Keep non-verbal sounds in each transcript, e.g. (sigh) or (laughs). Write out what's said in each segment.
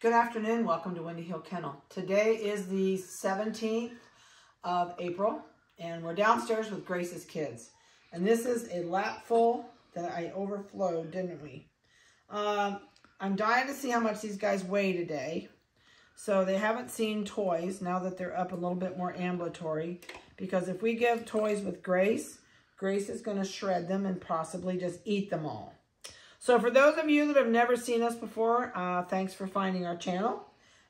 Good afternoon. Welcome to Windy Hill Kennel. Today is the 17th of April, and we're downstairs with Grace's kids. And this is a lap full that I overflowed, didn't we? Um, I'm dying to see how much these guys weigh today. So they haven't seen toys now that they're up a little bit more ambulatory. Because if we give toys with Grace, Grace is going to shred them and possibly just eat them all. So for those of you that have never seen us before, uh, thanks for finding our channel.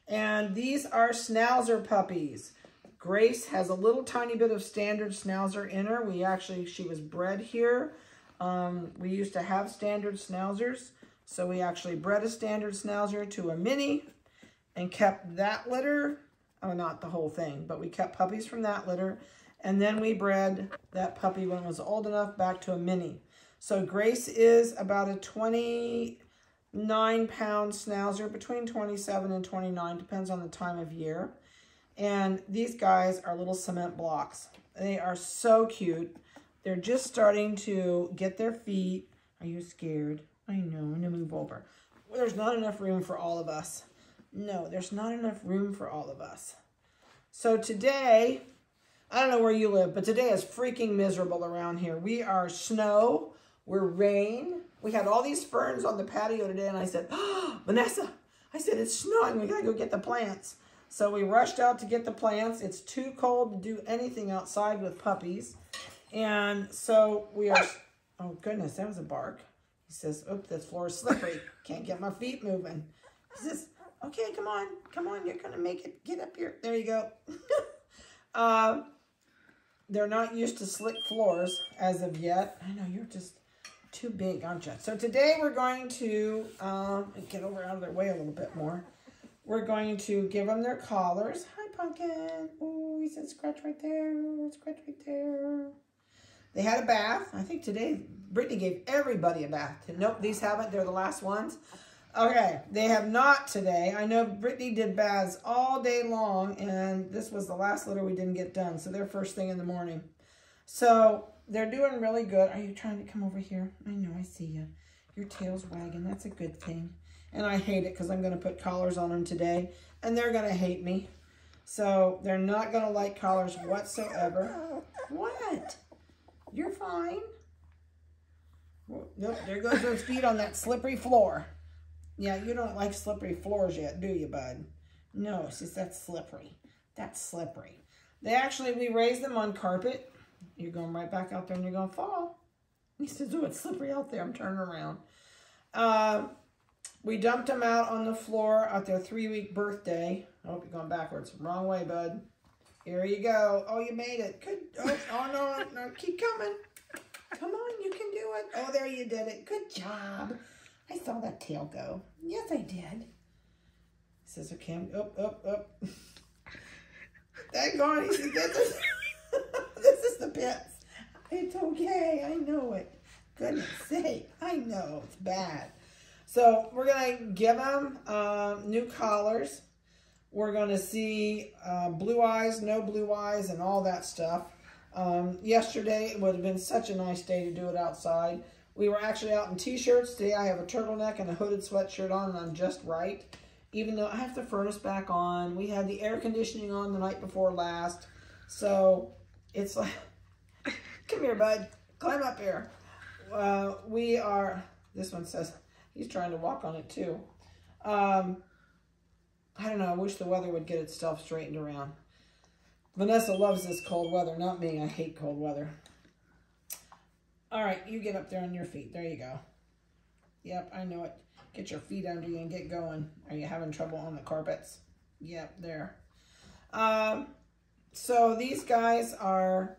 And these are Schnauzer puppies. Grace has a little tiny bit of standard Schnauzer in her. We actually, she was bred here. Um, we used to have standard Schnauzers. So we actually bred a standard Schnauzer to a mini and kept that litter. Oh, not the whole thing, but we kept puppies from that litter. And then we bred that puppy when it was old enough back to a mini. So Grace is about a 29 pound schnauzer, between 27 and 29, depends on the time of year. And these guys are little cement blocks. They are so cute. They're just starting to get their feet. Are you scared? I know, I'm gonna move over. There's not enough room for all of us. No, there's not enough room for all of us. So today, I don't know where you live, but today is freaking miserable around here. We are snow. We're rain. We had all these ferns on the patio today, and I said, oh, Vanessa, I said, it's snowing. We got to go get the plants. So we rushed out to get the plants. It's too cold to do anything outside with puppies. And so we are, oh goodness, that was a bark. He says, oh, this floor is slippery. Can't get my feet moving. He says, okay, come on, come on. You're going to make it. Get up here. There you go. (laughs) uh, they're not used to slick floors as of yet. I know, you're just too big, aren't you? So today we're going to, um, get over out of their way a little bit more. We're going to give them their collars. Hi, Pumpkin. Oh, he said scratch right there, scratch right there. They had a bath. I think today Brittany gave everybody a bath. Nope, these haven't. They're the last ones. Okay, they have not today. I know Brittany did baths all day long, and this was the last litter we didn't get done. So they're first thing in the morning. So they're doing really good. Are you trying to come over here? I know, I see you. Your tail's wagging. That's a good thing. And I hate it because I'm going to put collars on them today. And they're going to hate me. So they're not going to like collars whatsoever. What? You're fine. Nope, there goes those feet on that slippery floor. Yeah, you don't like slippery floors yet, do you, bud? No, it's just that's slippery. That's slippery. They actually, we raised them on carpet you're going right back out there and you're going to fall. He says, oh, it's slippery out there. I'm turning around. Uh, we dumped him out on the floor at their three-week birthday. I hope you're going backwards. Wrong way, bud. Here you go. Oh, you made it. Good. Oh, oh no, no, keep coming. Come on, you can do it. Oh, there you did it. Good job. I saw that tail go. Yes, I did. Okay, I'm up, up, up. (laughs) Thank God. He said, (laughs) the pits. It's okay. I know it. Goodness sake. I know it's bad. So we're going to give them uh, new collars. We're going to see uh, blue eyes, no blue eyes, and all that stuff. Um, yesterday, it would have been such a nice day to do it outside. We were actually out in t-shirts. Today, I have a turtleneck and a hooded sweatshirt on, and I'm just right. Even though I have the furnace back on. We had the air conditioning on the night before last. So it's like, come here, bud. Climb up here. Uh, we are, this one says, he's trying to walk on it too. Um, I don't know. I wish the weather would get itself straightened around. Vanessa loves this cold weather, not me. I hate cold weather. All right, you get up there on your feet. There you go. Yep, I know it. Get your feet under you and get going. Are you having trouble on the carpets? Yep, there. Um, so these guys are,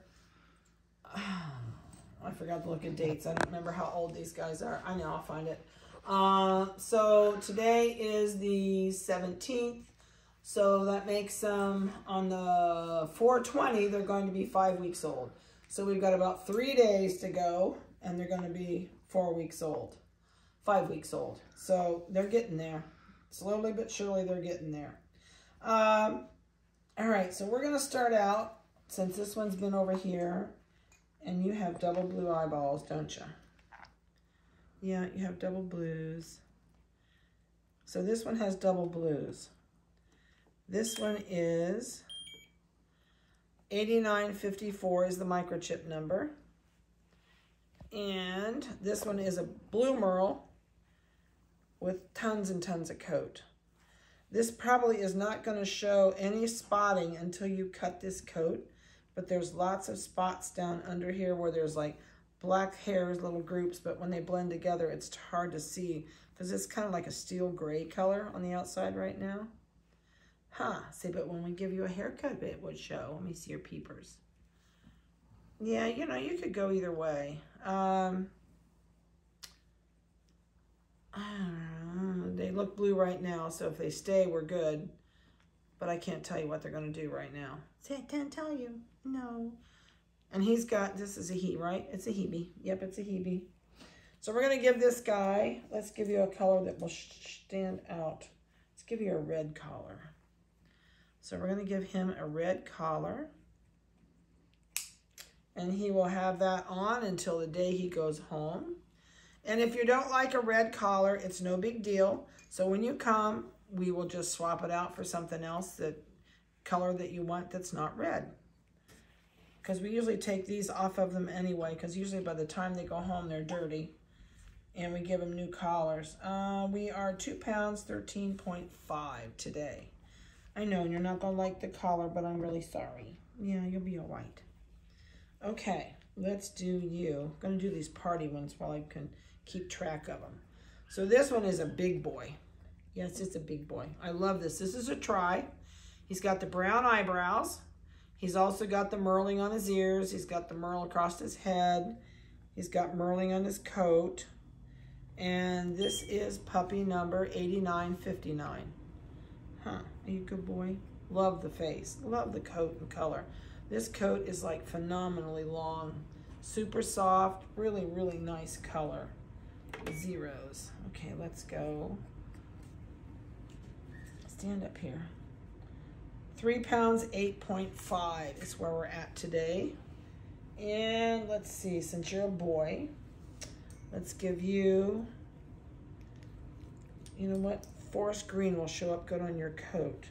(sighs) I forgot to look at dates. I don't remember how old these guys are. I know, I'll find it. Uh, so today is the 17th. So that makes them on the 420, they're going to be five weeks old. So we've got about three days to go and they're going to be four weeks old, five weeks old. So they're getting there. Slowly but surely they're getting there. Um, all right, so we're going to start out, since this one's been over here, and you have double blue eyeballs, don't you? Yeah, you have double blues. So this one has double blues. This one is 8954 is the microchip number. And this one is a blue merle with tons and tons of coat. This probably is not going to show any spotting until you cut this coat, but there's lots of spots down under here where there's like black hairs, little groups, but when they blend together, it's hard to see because it's kind of like a steel gray color on the outside right now. Huh, see, but when we give you a haircut, it would show. Let me see your peepers. Yeah, you know, you could go either way. Um, they look blue right now, so if they stay, we're good. But I can't tell you what they're going to do right now. See, I can't tell you. No. And he's got, this is a he, right? It's a Hebe. Yep, it's a Hebe. So we're going to give this guy, let's give you a color that will stand out. Let's give you a red collar. So we're going to give him a red collar. And he will have that on until the day he goes home. And if you don't like a red collar, it's no big deal. So when you come, we will just swap it out for something else that color that you want that's not red. Because we usually take these off of them anyway, because usually by the time they go home, they're dirty. And we give them new collars. Uh, we are 2 pounds, 13.5 today. I know you're not going to like the collar, but I'm really sorry. Yeah, you'll be all right. Okay, let's do you. I'm going to do these parti ones while I can keep track of them. So this one is a big boy. Yes, it's a big boy. I love this. This is a tri. He's got the brown eyebrows. He's also got the merling on his ears. He's got the merle across his head. He's got merling on his coat. And this is puppy number 8959. Huh, are you a good boy? Love the face. Love the coat and color. This coat is like phenomenally long. Super soft. Really, really nice color. Zeros. Okay, let's go. Stand up here. Three pounds, 8.5 is where we're at today. And let's see, since you're a boy, let's give you, you know what? Forest green will show up good on your coat.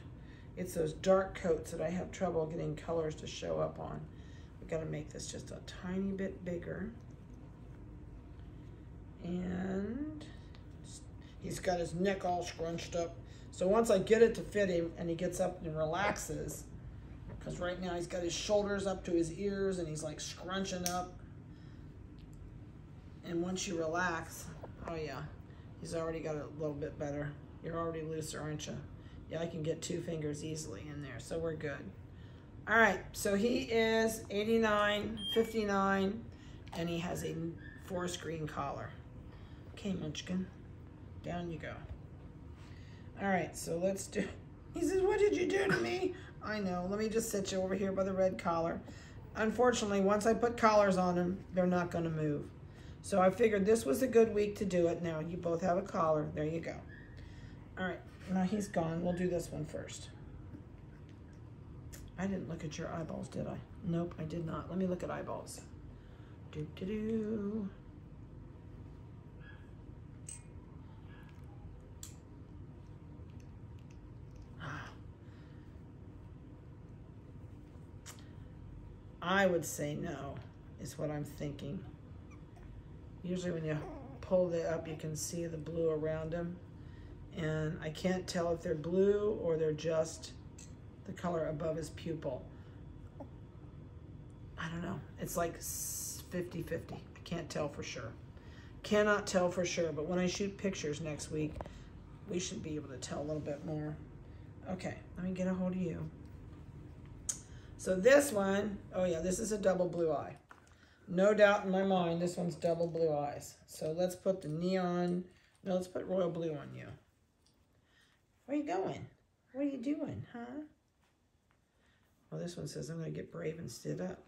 It's those dark coats that I have trouble getting colors to show up on. We've gotta make this just a tiny bit bigger. And he's got his neck all scrunched up. So once I get it to fit him and he gets up and relaxes, because right now he's got his shoulders up to his ears and he's like scrunching up. And once you relax, oh yeah, he's already got a little bit better. You're already looser, aren't you? Yeah, I can get two fingers easily in there, so we're good. All right, so he is 89, 59, and he has a forest green collar. Okay, Munchkin, down you go. All right, so let's do, (laughs) he says, what did you do to me? I know, let me just sit you over here by the red collar. Unfortunately, once I put collars on them, they're not gonna move. So I figured this was a good week to do it. Now you both have a collar, there you go. All right, now he's gone. We'll do this one first. I didn't look at your eyeballs, did I? Nope, I did not. Let me look at eyeballs. Do do do. I would say no, is what I'm thinking. Usually when you pull it up, you can see the blue around them and I can't tell if they're blue or they're just the color above his pupil. I don't know. It's like 50-50. I can't tell for sure. Cannot tell for sure, but when I shoot pictures next week, we should be able to tell a little bit more. Okay, let me get a hold of you. So this one, oh yeah, this is a double blue eye. No doubt in my mind, this one's double blue eyes. So let's put the neon, no, let's put royal blue on you. Where are you going? What are you doing, huh? Well, this one says, I'm to get brave and stood up.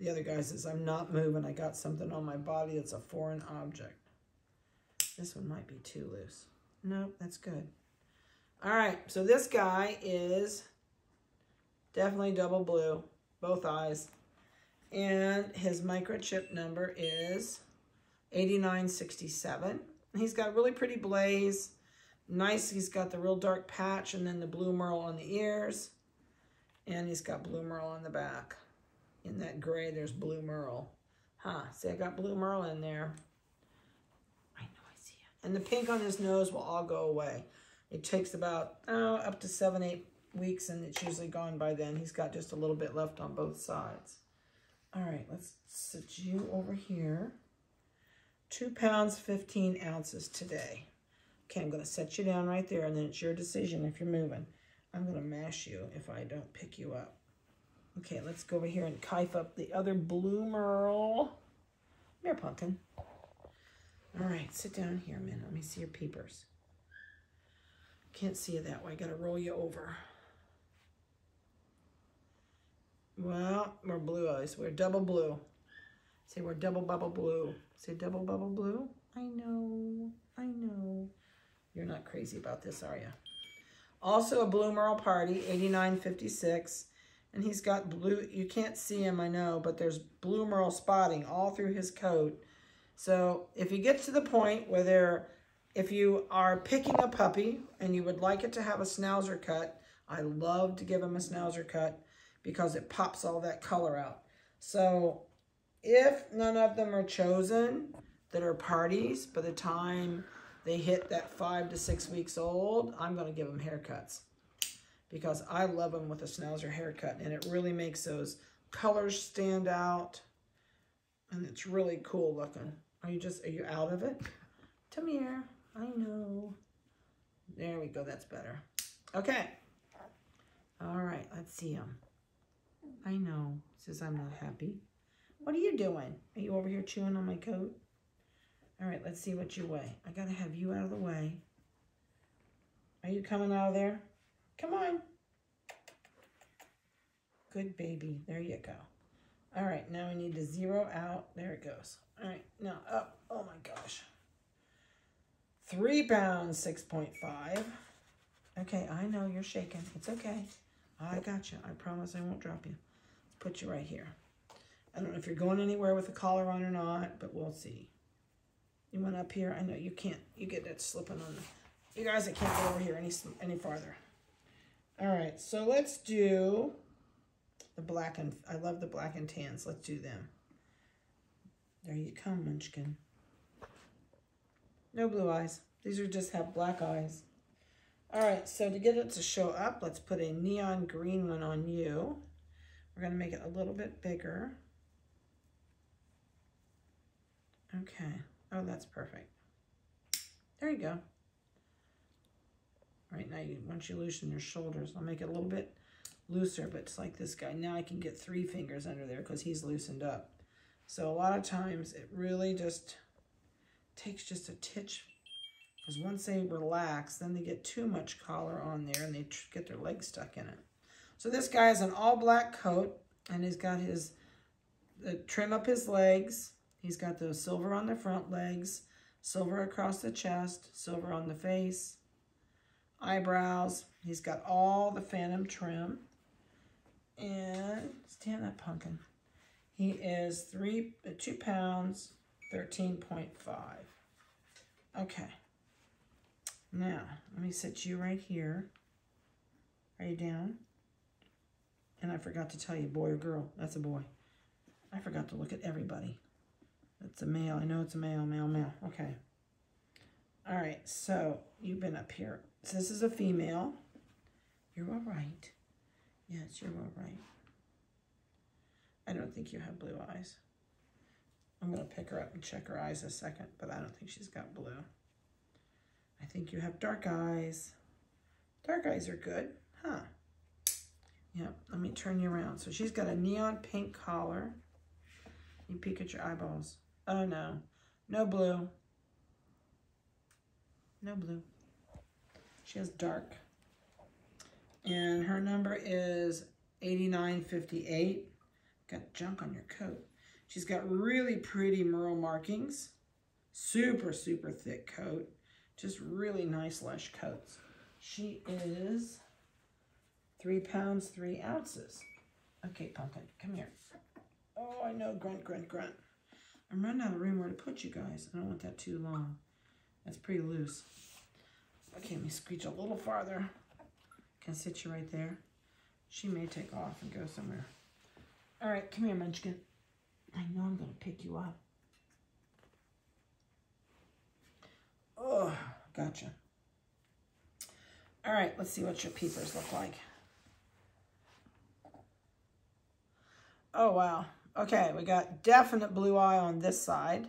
The other guy says, I'm not moving. I got something on my body that's a foreign object. This one might be too loose. Nope, that's good. All right, so this guy is definitely double blue, both eyes. And his microchip number is 8967. He's got really pretty blaze Nice, he's got the real dark patch and then the blue merle on the ears. And he's got blue merle on the back. In that gray, there's blue merle. Huh, see I got blue merle in there. I know I see it. And the pink on his nose will all go away. It takes about oh, up to seven, eight weeks, and it's usually gone by then. He's got just a little bit left on both sides. All right, let's sit you over here. Two pounds, 15 ounces today. Okay, I'm to set you down right there, and then it's your decision if you're moving. I'm to mash you if I don't pick you up. Okay, let's go over here and kife up the other blue merle. Come here, pumpkin. All right, sit down here, man. Let me see your peepers. Can't see you that way. I Got to roll you over. Well, we're blue eyes. We're double blue. Say we're double bubble blue. Say double bubble blue. I know. I know. You're not crazy about this, are you? Also a Blue Merle Parti, 8956. And he's got blue, you can't see him, I know, but there's Blue Merle spotting all through his coat. So if you get to the point where there, if you are picking a puppy and you would like it to have a schnauzer cut, I love to give him a schnauzer cut because it pops all that color out. So if none of them are chosen that are partis by the time they hit that five to six weeks old, I'm going to give them haircuts because I love them with a schnauzer haircut and it really makes those colors stand out and it's really cool looking. Are you just, are you out of it? Come here. I know. There we go. That's better. Okay. All right. Let's see him. I know. Says I'm not happy. What are you doing? Are you over here chewing on my coat? All right, let's see what you weigh. I got to have you out of the way. Are you coming out of there? Come on. Good baby. There you go. All right, now we need to zero out. There it goes. All right, now up. Oh my gosh. Three pounds, 6.5. Okay, I know you're shaking. It's okay. I got you. I promise I won't drop you. Put you right here. I don't know if you're going anywhere with a collar on or not, but we'll see. You went up here. I know you can't. You get that slipping on the... You guys, I can't go over here any, any farther. All right, so let's do the black and... I love the black and tans. Let's do them. There you come, Munchkin. No blue eyes. These are just have black eyes. All right, so to get it to show up, let's put a neon green one on you. We're going to make it a little bit bigger. Okay. Oh, that's perfect. There you go. Right now, you, once you loosen your shoulders, I'll make it a little bit looser, but it's like this guy. Now I can get three fingers under there because he's loosened up. So a lot of times it really just takes just a titch because once they relax, then they get too much collar on there and they get their legs stuck in it. So this guy has an all black coat and he's got his uh, trim up his legs He's got the silver on the front legs, silver across the chest, silver on the face, eyebrows. He's got all the phantom trim. And stand up, pumpkin. He is three, uh, two pounds, 13.5. Okay. Now, let me set you right here. Are you down? And I forgot to tell you, boy or girl. That's a boy. I forgot to look at everybody. It's a male. I know it's a male, male, male. Okay. All right, so you've been up here. So this is a female. You're all right. Yes, you're all right. I don't think you have blue eyes. I'm going to pick her up and check her eyes a second, but I don't think she's got blue. I think you have dark eyes. Dark eyes are good, huh? Yep, let me turn you around. So she's got a neon pink collar. You peek at your eyeballs. Oh no, no blue. No blue. She has dark. And her number is 8958. Got junk on your coat. She's got really pretty merle markings. Super, super thick coat. Just really nice lush coats. She is three pounds, three ounces. Okay, Pumpkin, come here. Oh, I know, grunt, grunt, grunt. I'm running out of room where to put you guys. I don't want that too long. That's pretty loose. Okay, let me screech a little farther. Can sit you right there. She may take off and go somewhere. All right, come here, Munchkin. I know I'm going to pick you up. Oh, gotcha. All right, let's see what your peepers look like. Oh, wow. Okay, we got definite blue eye on this side.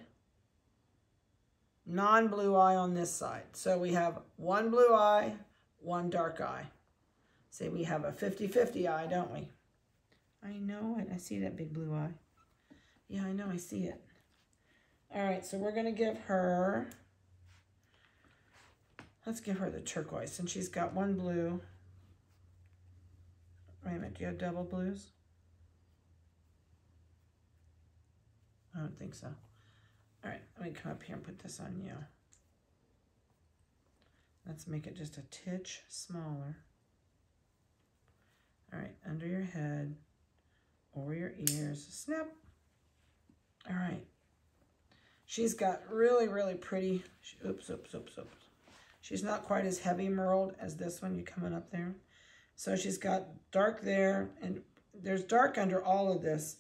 Non-blue eye on this side. So we have one blue eye, one dark eye. Say we have a 50-50 eye, don't we? I know it. I see that big blue eye. Yeah, I know. I see it. All right, so we're going to give her... Let's give her the turquoise, since she's got one blue. Wait a minute, do you have double blues? I don't think so. All right, let me come up here and put this on you. Let's make it just a titch smaller. All right, under your head, over your ears, snap. All right. She's got really, really pretty, oops, oops, oops, oops. She's not quite as heavy merled as this one, you coming up there. So she's got dark there, and there's dark under all of this.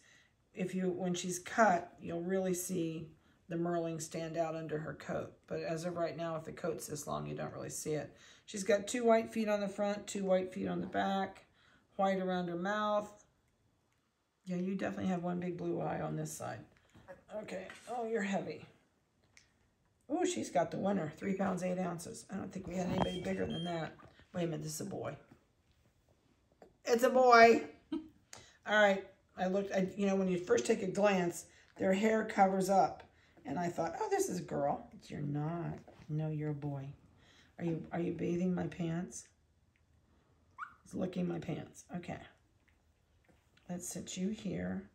If you, when she's cut, you'll really see the merling stand out under her coat. But as of right now, if the coat's this long, you don't really see it. She's got two white feet on the front, two white feet on the back, white around her mouth. Yeah, you definitely have one big blue eye on this side. Okay. Oh, you're heavy. Oh, she's got the winner. Three pounds, eight ounces. I don't think we had anybody bigger than that. Wait a minute, this is a boy. It's a boy. (laughs) All right. I looked, I, you know, when you first take a glance, their hair covers up. And I thought, oh, this is a girl. But you're not. No, you're a boy. Are you, are you bathing my pants? Licking my pants. Okay. Let's sit you here.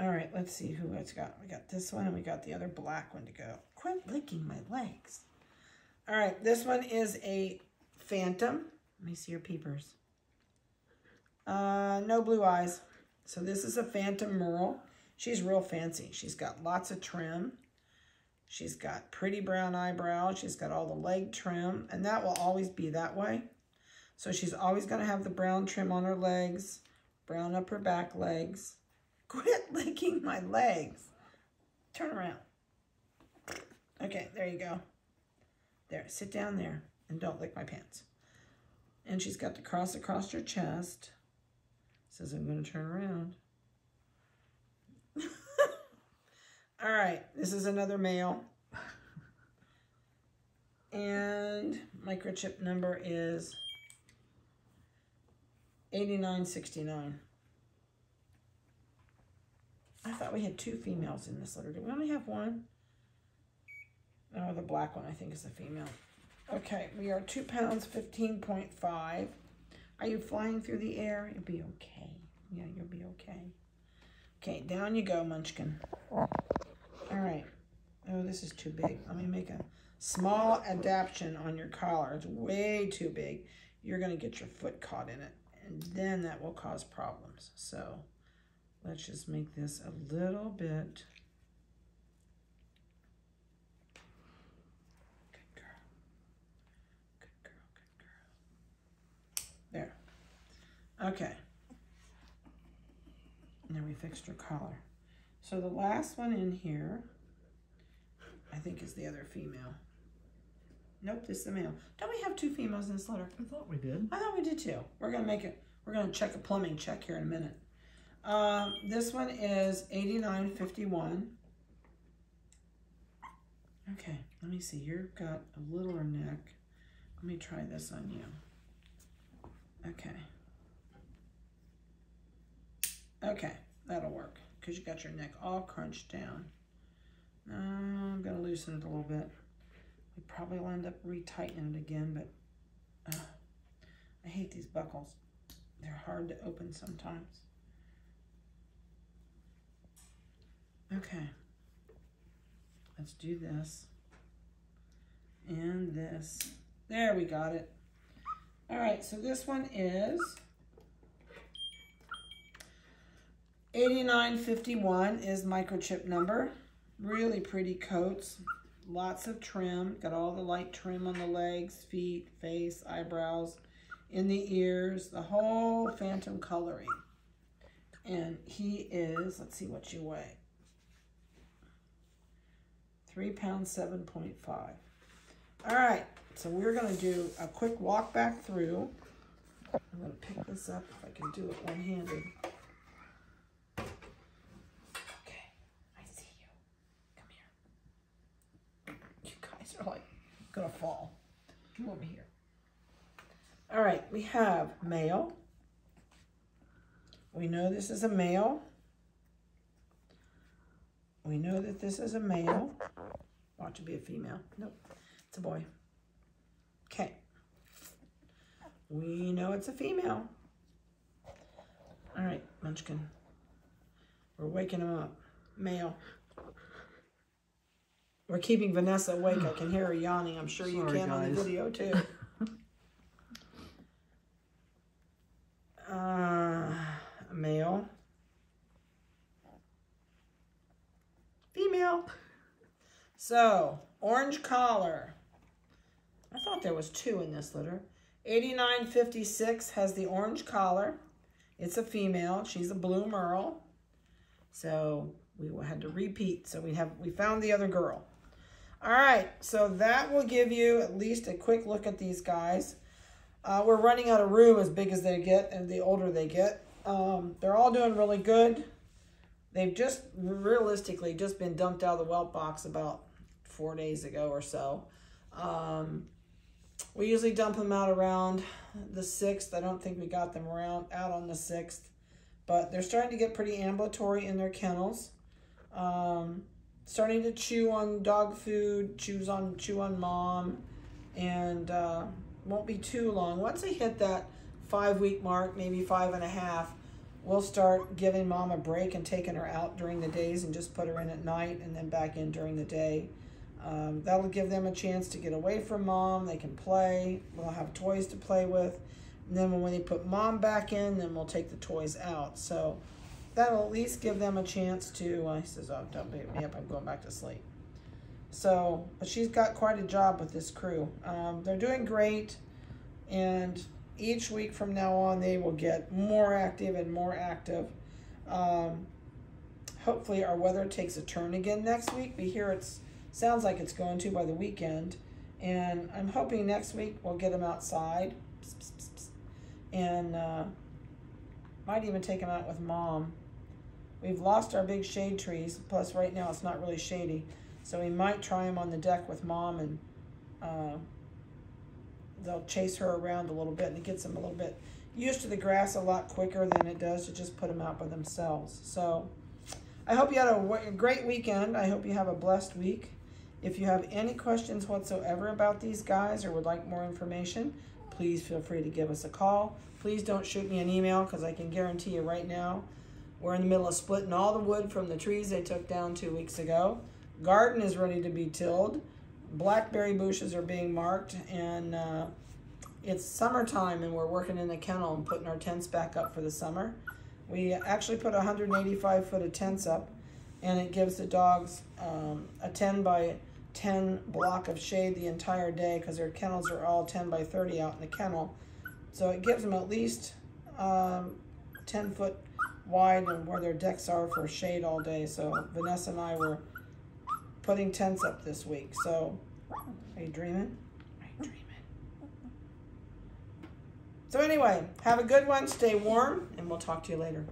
All right, let's see who it's got. We got this one and we got the other black one to go. Quit licking my legs. All right, this one is a phantom. Let me see your peepers. Uh, no blue eyes. So this is a phantom merle. She's real fancy. She's got lots of trim. She's got pretty brown eyebrows. She's got all the leg trim, and that will always be that way. So she's always going to have the brown trim on her legs, brown up her back legs, (laughs) Quit licking my legs. Turn around. Okay, there you go. There, sit down there and don't lick my pants. And she's got the cross across her chest. Says I'm going to turn around. (laughs) All right, this is another male. And microchip number is 8969. I thought we had two females in this litter. Do we only have one? Oh, the black one I think is a female. Okay, we are two pounds, 15.5. Are you flying through the air? You'll be okay. Yeah, you'll be okay. Okay, down you go, Munchkin. All right. Oh, this is too big. Let me make a small adaptation on your collar. It's way too big. You're going to get your foot caught in it, and then that will cause problems. So Let's just make this a little bit. Good girl. Good girl, good girl. There. Okay. Now we fixed her collar. So the last one in here, I think is the other female. Nope, this is the male. Don't we have two females in this litter? I thought we did. I thought we did too. We're gonna make it, we're gonna check a plumbing check here in a minute. Um, this one is 89.51. Okay, let me see. You've got a littler neck. Let me try this on you. Okay. Okay, that'll work because you got your neck all crunched down. Uh, I'm going to loosen it a little bit. We probably will end up retightening it again, but uh, I hate these buckles. They're hard to open sometimes. Okay. Let's do this. And this. There, we got it. All right, so this one is 8951 is microchip number. Really pretty coats. lots of trim. Got all the light trim on the legs, feet, face, eyebrows, in the ears, the whole phantom coloring. And he is, let's see what you weigh. Three pounds, 7.5. All right, so we're gonna do a quick walk back through. I'm gonna pick this up if I can do it one-handed. Okay, I see you. Come here. You guys are like gonna fall. Come over here. All right, we have male. We know this is a male. We know that this is a male. Watch it be a female. Nope, it's a boy. Okay. We know it's a female. All right, Munchkin. We're waking him up. Male. We're keeping Vanessa awake. I can hear her yawning. I'm sure you Sorry, can on the guys. video too. (laughs) uh, male. Female. So, orange collar. I thought there was two in this litter. 8956 has the orange collar. It's a female. She's a blue merle. So we had to repeat. So we have we found the other girl. All right, so that will give you at least a quick look at these guys. Uh, we're running out of room as big as they get and the older they get. Um, they're all doing really good. They've just realistically just been dumped out of the whelp box about four days ago or so. Um, we usually dump them out around the 6th. I don't think we got them around out on the 6th. But they're starting to get pretty ambulatory in their kennels. Um, starting to chew on dog food, chews on chew on mom, and uh, won't be too long. Once they hit that five week mark, maybe five and a half, we'll start giving mom a break and taking her out during the days and just put her in at night and then back in during the day. Um, that'll give them a chance to get away from mom. They can play. We'll have toys to play with. And then when they put mom back in, then we'll take the toys out. So that'll at least give them a chance to, uh, he says, oh, don't beat me up. I'm going back to sleep. So, but she's got quite a job with this crew. Um, they're doing great. And each week from now on, they will get more active and more active. Um, hopefully our weather takes a turn again next week. We hear it's sounds like it's going to by the weekend. And I'm hoping next week we'll get them outside. And uh, might even take them out with mom. We've lost our big shade trees. Plus, right now it's not really shady. So we might try them on the deck with mom and uh, they'll chase her around a little bit and it gets them a little bit used to the grass a lot quicker than it does to just put them out by themselves. So I hope you had a great weekend. I hope you have a blessed week. If you have any questions whatsoever about these guys or would like more information, please feel free to give us a call. Please don't shoot me an email because I can guarantee you right now we're in the middle of splitting all the wood from the trees they took down two weeks ago. Garden is ready to be tilled. Blackberry bushes are being marked and uh, it's summertime and we're working in the kennel and putting our tents back up for the summer. We actually put 185 foot of tents up and it gives the dogs um, a 10 by 10 block of shade the entire day because their kennels are all 10 by 30 out in the kennel. So it gives them at least um, 10 foot wide and where their decks are for shade all day. So Vanessa and I were putting tents up this week. So are you dreaming? Are you dreaming? So anyway, have a good one. Stay warm and we'll talk to you later.